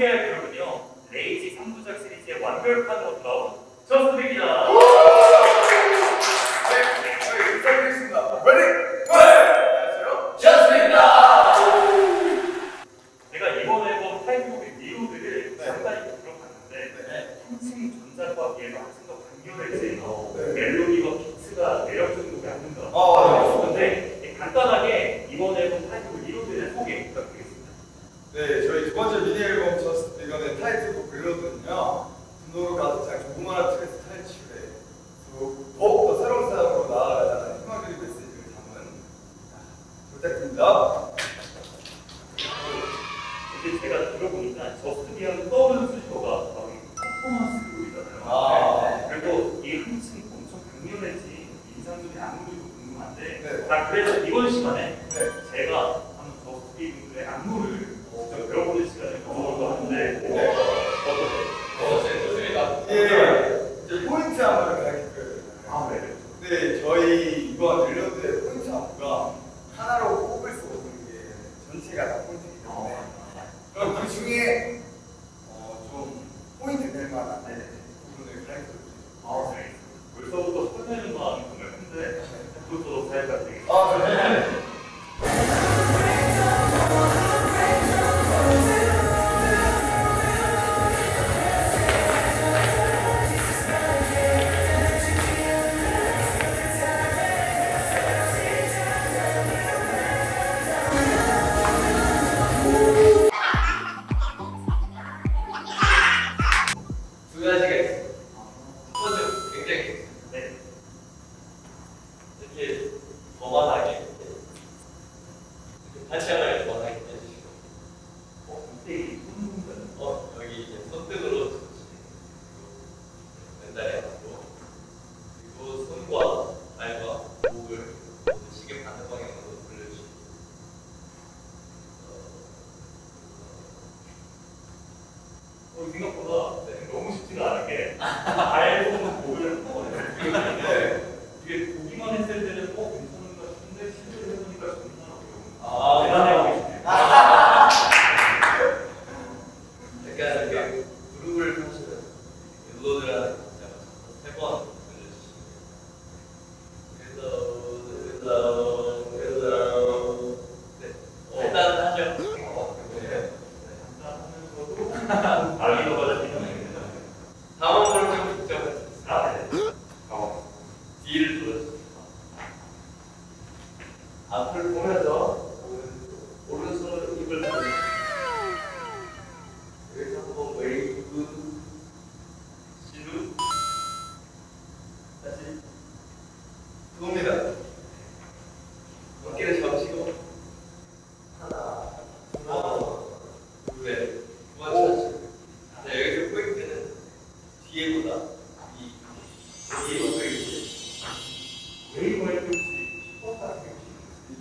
함께할 거거든요. 레이지 3부작 시리즈의 완벽한 원다운 저스트입니다. 네, 저희 두 번째 미니 앨범 저스트 비건의 타이틀곡 글로드는요. 분노로 가득 찬 조그마한 트랙 탈출에 더욱더 새로운 사람으로 나아가자는 희망적인 메시지를 담은 부탁드립니다. 근데 제가 들어보니까 저스트 비건 떠오르는 수식어가 바로 이 퍼포먼스 그룹이잖아요. 아. 그리고 이 흥층이 엄청 강렬해진 인상들이 안무들도 궁금한데 네. 아, 그래서 이번 시간에 생각보다 네, 너무 쉽지가 않은 게 알고 보고 보고 앞을 보면서 오른손으로 입을 벌리고 그래서 한번 웨이브 실루. 다시. 들어옵니다. 어깨를 잡으시고 하나 둘넷. 그만 찾으시고 자 여기서 포인트는 뒤에보다 이 뒤에 오고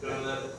Gracias.